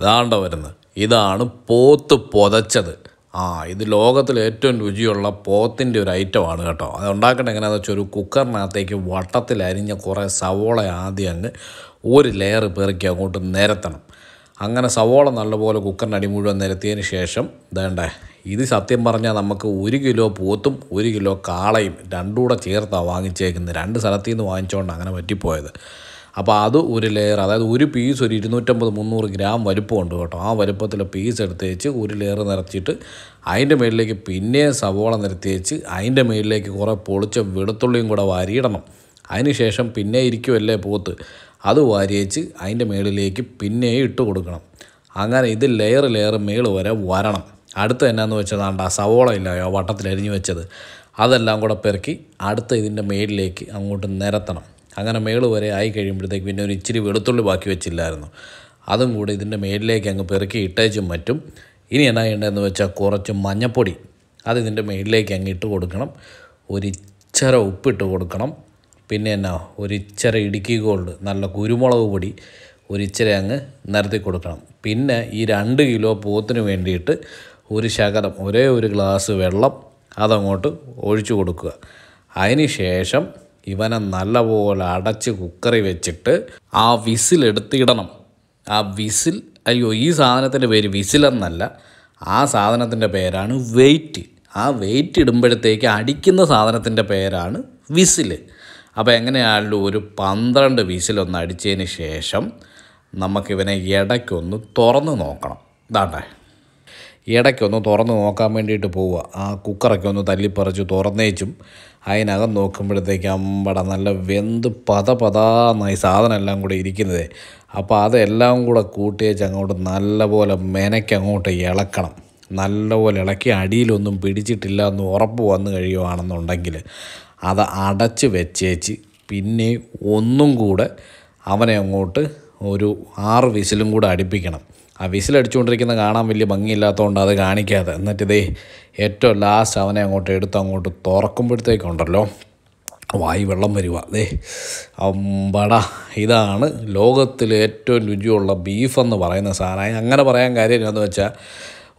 ഇതാണ്ട വരുന്നത്. ഇതാണ് പോത്ത് പൊതച്ചത്. ആ ഇത് ലോകത്തിൽ ഏറ്റവും രുചിയുള്ള പോത്തിന്റെ ഒരു ഐറ്റമാണ് കേട്ടോ. അത് ഉണ്ടാക്കേണ്ടത് എങ്ങനെയാണെന്ന് വെച്ചാൽ ഒരു കുക്കറിനകത്തേക്ക് വട്ടത്തിൽ അരിഞ്ഞ കുറേ സവോള ആദ്യം അങ്ങ് ഒരു ലെയർ പെറുക്കി അങ്ങോട്ട് നിരത്തണം. അങ്ങനെ സവോള നല്ലപോലെ കുക്കറിന്റെ അടി മുഴുവൻ നിരത്തിയതിന് ശേഷം ഇതേണ്ടേ ഇത് സത്യം പറഞ്ഞാൽ നമുക്ക് ഒരു കിലോ പോത്തും ഒരു കിലോ കാളയും രണ്ടും കൂടെ ചേർത്താണ് വാങ്ങിച്ചേക്കുന്നത്. രണ്ട് സ്ഥലത്തു നിന്ന് വാങ്ങിച്ചുകൊണ്ട് അങ്ങനെ പറ്റിപ്പോയത്. അപ്പോൾ അത് ഒരു ലെയർ അതായത് ഒരു പീസ് ഒരു ഇരുന്നൂറ്റമ്പത് മുന്നൂറ് ഗ്രാം വലുപ്പമുണ്ട് കേട്ടോ. ആ വലുപ്പത്തിൽ പീസ് എടുത്ത് വെച്ച് ഒരു ലെയർ നിറച്ചിട്ട് അതിന്റെ മേളിലേക്ക് പിന്നെ സവോള നിരത്തി വെച്ച് അതിന്റെ മേളിലേക്ക് കുറേ പൊളിച്ച വെളുത്തുള്ളിയും കൂടെ വാരിയിടണം. അതിന് ശേഷം പിന്നെ ഇരിക്കുമല്ലേ പോത്ത്? അത് വാരി വെച്ച് അതിന്റെ മേളിലേക്ക് പിന്നെ ഇട്ട് കൊടുക്കണം. അങ്ങനെ ഇത് ലെയർ ലെയർ മേൾ വരെ വരണം. അടുത്ത എന്നാന്ന് വെച്ചാൽ ആ സവോള ഇല്ലയോ? വട്ടത്തിൽ അരിഞ്ഞു വെച്ചത്. അതെല്ലാം കൂടെ പെറുക്കി അടുത്ത ഇതിന്റെ മേളിലേക്ക് അങ്ങോട്ട് നിരത്തണം. അങ്ങനെ മേൾ വരെ ആയി കഴിയുമ്പോഴത്തേക്ക് പിന്നെ ഒരു ഇച്ചിരി വെളുത്തുള്ളി ബാക്കി വെച്ചില്ലായിരുന്നു. അതും കൂടി ഇതിന്റെ മേളിലേക്ക് അങ്ങ് പെറുക്കി ഇട്ടേച്ചും പറ്റും ഇനി എന്നാ ചെയ്യേണ്ടതെന്ന് വെച്ചാൽ കുറച്ച് മഞ്ഞപ്പൊടി അത് ഇതിന്റെ മേളിലേക്ക് അങ്ങ് ഇട്ട് കൊടുക്കണം. ഒരിച്ചര ഉപ്പിട്ട് കൊടുക്കണം. പിന്നെ എന്നാ ഒരിച്ചര ഇടുക്കി ഗോൾഡ് നല്ല കുരുമുളക് പൊടി ഒരു ഇച്ചിരി അങ്ങ് നിരത്തി കൊടുക്കണം. പിന്നെ ഈ രണ്ട് കിലോ പോത്തിന് വേണ്ടിയിട്ട് ഒരു ശകലം ഒരേ ഒരു ഗ്ലാസ് വെള്ളം അതങ്ങോട്ട് ഒഴിച്ചു കൊടുക്കുക. അതിന് ശേഷം ഇവനെ നല്ലപോലെ അടച്ച് കുക്കറി വെച്ചിട്ട് ആ വിസിൽ എടുത്തിടണം. ആ വിസിൽ അയ്യോ ഈ സാധനത്തിന്റെ പേര് വിസിലെന്നല്ല ആ സാധനത്തിന്റെ പേരാണ് വെയിറ്റ്. ആ വെയിറ്റ് ഇടുമ്പോഴത്തേക്ക് അടിക്കുന്ന സാധനത്തിന്റെ പേരാണ് വിസിൽ. അപ്പോൾ എങ്ങനെയാണല്ലോ ഒരു പന്ത്രണ്ട് വിസിലൊന്ന് അടിച്ചതിന് ശേഷം നമുക്കിവനെ ഇടയ്ക്കൊന്ന് തുറന്ന് നോക്കണം. ഇതാണ്ടേ. ഇടയ്ക്കൊന്ന് തുറന്ന് നോക്കാൻ വേണ്ടിയിട്ട് പോവുക. ആ കുക്കറൊക്കെ ഒന്ന് തല്ലിപ്പറിച്ച് തുറന്നേച്ചും അതിനകം നോക്കുമ്പോഴത്തേക്ക് അമ്പട നല്ല വെന്ത് പത പതാന്നായി സാധനം എല്ലാം കൂടെ ഇരിക്കുന്നത്. അപ്പോൾ അതെല്ലാം കൂടെ കൂട്ടിയേച്ച് അങ്ങോട്ട് നല്ലപോലെ മെനക്കങ്ങോട്ട് ഇളക്കണം. നല്ലപോലെ ഇളക്കി അടിയിലൊന്നും പിടിച്ചിട്ടില്ല എന്ന് ഉറപ്പ് വന്നു കഴിയുവാണെന്നുണ്ടെങ്കിൽ അത് അടച്ച് വെച്ചേച്ച് പിന്നെ ഒന്നും കൂടെ അവനെ അങ്ങോട്ട് ഒരു ആറ് വിസിലും കൂടെ അടുപ്പിക്കണം. ആ വിസിലടിച്ചുകൊണ്ടിരിക്കുന്ന കാണാൻ വലിയ ഭംഗിയില്ലാത്തതുകൊണ്ട് അത് കാണിക്കാതെ. എന്നിട്ട് ഇതേ ഏറ്റവും ലാസ്റ്റ് അവനെ അങ്ങോട്ട് എടുത്ത് അങ്ങോട്ട് തുറക്കുമ്പോഴത്തേക്കുണ്ടല്ലോ. വായി വെള്ളം വരുക അതേ അമ്പട ഇതാണ് ലോകത്തിൽ ഏറ്റവും രുചിയുള്ള ബീഫെന്ന് പറയുന്ന സാധനം. അങ്ങനെ പറയാൻ കാര്യം എന്താണെന്ന് വെച്ചാൽ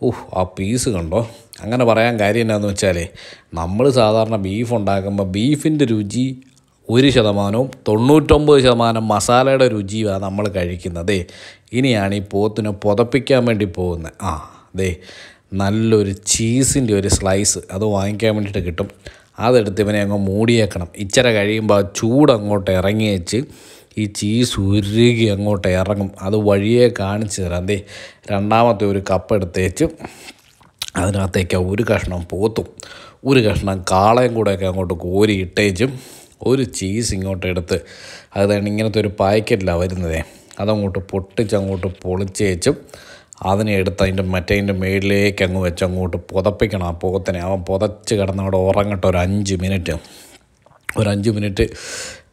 ഊഹ് ആ പീസ് കണ്ടോ? അങ്ങനെ പറയാൻ കാര്യം എന്താണെന്ന് വെച്ചാലേ നമ്മൾ സാധാരണ ബീഫ് ഉണ്ടാക്കുമ്പോൾ ബീഫിന്റെ രുചി ഒരു ശതമാനവും തൊണ്ണൂറ്റൊമ്പത് ശതമാനം മസാലയുടെ രുചിയാണ് നമ്മൾ കഴിക്കുന്നത്. ഇനിയാണ് ഈ പോത്തിനെ പുതപ്പിക്കാൻ വേണ്ടി പോകുന്നത്. ആ ദേ നല്ലൊരു ചീസിന്റെ ഒരു സ്ലൈസ് അത് വാങ്ങിക്കാൻ വേണ്ടിയിട്ട് കിട്ടും. അതെടുത്ത് ഇവനെ അങ്ങ് മൂടിയേക്കണം. ഇച്ചിരി കഴിയുമ്പോൾ ചൂട് അങ്ങോട്ട് ഇറങ്ങി വെച്ച് ഈ ചീസ് ഉരുകി അങ്ങോട്ട് ഇറങ്ങും. അത് വഴിയെ കാണിച്ചു തരാം. ദേ രണ്ടാമത്തെ ഒരു കപ്പ് എടുത്തേച്ച് അതിനകത്തേക്ക് ഒരു കഷ്ണം പോത്തും ഒരു കഷ്ണം കാളയും കൂടെയൊക്കെ അങ്ങോട്ട് കോരി ഇട്ടേച്ചും ഒരു ചീസ് ഇങ്ങോട്ട് എടുത്ത് അതാണ് ഇങ്ങനത്തെ ഒരു പാക്കറ്റിലാണ് വരുന്നത്. അതങ്ങോട്ട് പൊട്ടിച്ച് അങ്ങോട്ട് പൊളിച്ചേച്ചും അതിനെ എടുത്ത് അതിന്റെ മറ്റേതിന്റെ മേളിലേക്ക് അങ്ങ് വെച്ച് അങ്ങോട്ട് പുതപ്പിക്കണം. ആ പുതത്തിനെ അവൻ പുതച്ച് കിടന്ന് അവിടെ ഉറങ്ങട്ടെ ഒരു അഞ്ച് മിനിറ്റ്. ഒരു അഞ്ച് മിനിറ്റ്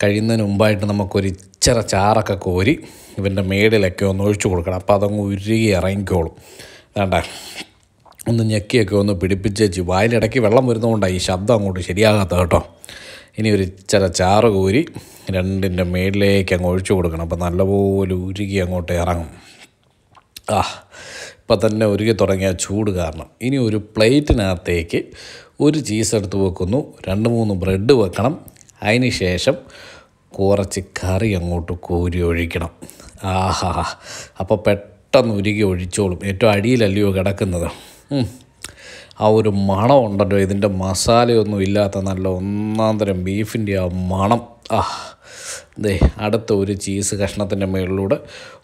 കഴിയുന്നതിന് മുമ്പായിട്ട് നമുക്കൊരു ഇച്ചിറ ചാറൊക്കെ കോരി ഇവന്റെ മേളിലൊക്കെ ഒന്ന് ഒഴിച്ചു കൊടുക്കണം. അപ്പോൾ അതങ്ങ് ഉരുകി ഇറങ്ങിക്കോളും. വേണ്ട. ഒന്ന് ഞെക്കിയൊക്കെ ഒന്ന് പിടിപ്പിച്ചേച്ച് വായിലിടയ്ക്ക് വെള്ളം വരുന്നതുകൊണ്ടാണ് ഈ ശബ്ദം അങ്ങോട്ട് ശരിയാകാത്ത കേട്ടോ. ഇനി ഒരു ചില ചാറ് കോരി രണ്ടിന്റെ മേളിലേക്ക് അങ്ങ് ഒഴിച്ചു കൊടുക്കണം. അപ്പോൾ നല്ലപോലെ ഉരുകി അങ്ങോട്ട് ഇറങ്ങും. ആ ഇപ്പം തന്നെ ഉരുകി തുടങ്ങിയ ചൂട് കാരണം. ഇനി ഒരു പ്ലേറ്റിനകത്തേക്ക് ഒരു ചീസ് എടുത്ത് വെക്കുന്നു. രണ്ട് മൂന്ന് ബ്രെഡ് വെക്കണം. അതിന് ശേഷം കുറച്ച് കറി അങ്ങോട്ട് കോരി ഒഴിക്കണം. ആഹാ. അപ്പോൾ പെട്ടെന്ന് ഉരുകി ഒഴിച്ചോളും. ഏറ്റവും അടിയിലല്ലയോ കിടക്കുന്നത്. ആ ഒരു മണം ഉണ്ടല്ലോ. ഇതിന്റെ മസാലയൊന്നും ഇല്ലാത്ത നല്ല ഒന്നാം തരം ബീഫിന്റെ ആ മണം. ആ ദേ അടുത്ത ഒരു ചീസ് കഷ്ണത്തിന്റെ മുകളിലൂടെ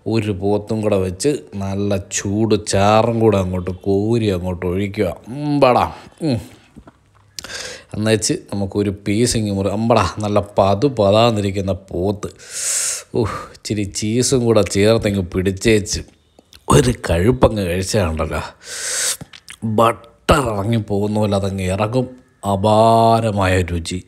ഒരു പോത്തും കൂടെ വെച്ച് നല്ല ചൂട് ചാറും കൂടെ അങ്ങോട്ട് കോരി അങ്ങോട്ട് ഒഴിക്കുക. അമ്പടാ. എന്നുവെച്ച് നമുക്കൊരു പീസിങ് മുറി. അമ്പടാ നല്ല പതു പതാന്നിരിക്കുന്ന പോത്ത്. ഓഹ് ഇച്ചിരി ചീസും കൂടെ ചേർത്തങ്ങ് പിടിച്ചേച്ച് ഒരു കഴുപ്പങ്ങ് കഴിച്ചാണ്ടല്ലോ. ബട്ടർ ഇറങ്ങി പോകുന്ന പോലെ അതങ്ങ് ഇറങ്ങും. അപാരമായ രുചി.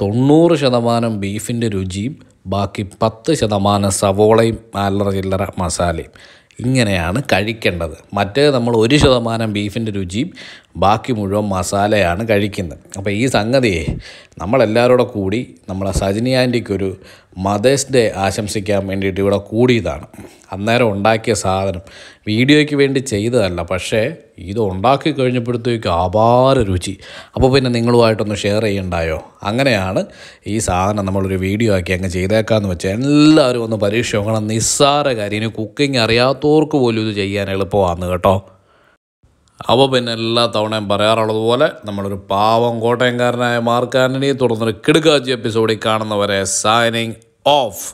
തൊണ്ണൂറ് ശതമാനം ബീഫിന്റെ രുചിയും ബാക്കി പത്ത് ശതമാനം സവോളയും അല്ലറ ചില്ലറ മസാലയും. ഇങ്ങനെയാണ് കഴിക്കേണ്ടത്. മറ്റേ നമ്മൾ ഒരു ശതമാനം ബീഫിന്റെ രുചിയും ബാക്കി മുഴുവൻ മസാലയാണ് കഴിക്കുന്നത്. അപ്പോൾ ഈ സംഗതിയെ നമ്മളെല്ലാവരോടെ കൂടി നമ്മളെ സജിനി ആന്റിക്കൊരു മദേഴ്സ് ഡേ ആശംസിക്കാൻ വേണ്ടിയിട്ട് ഇവിടെ കൂടിയതാണ്. അന്നേരം ഉണ്ടാക്കിയ സാധനം വീഡിയോയ്ക്ക് വേണ്ടി ചെയ്തതല്ല പക്ഷേ ഇത് ഉണ്ടാക്കി കഴിഞ്ഞപ്പോഴത്തേക്ക് അപാര രുചി. അപ്പോൾ പിന്നെ നിങ്ങളുമായിട്ടൊന്ന് ഷെയർ ചെയ്യണ്ടായോ? അങ്ങനെയാണ് ഈ സാധനം നമ്മളൊരു വീഡിയോ ആക്കി അങ്ങ് ചെയ്തേക്കാന്ന് വെച്ചാൽ എല്ലാവരും ഒന്ന് പരീക്ഷ നോക്കണം. നിസ്സാര കാര്യം. ഇനി കുക്കിംഗ് അറിയാത്തവർക്ക് പോലും ഇത് ചെയ്യാൻ എളുപ്പമാണ് കേട്ടോ. അപ്പോൾ പിന്നെ എല്ലാ തവണയും പറയാറുള്ളത് പോലെ നമ്മളൊരു പാവം കോട്ടയംകാരനായ മാർക്ക് ആന്റണിയെ തുടർന്നൊരു കിടുക്കാച്ചി എപ്പിസോഡിൽ കാണുന്നവരെ സൈനിങ് ഓഫ്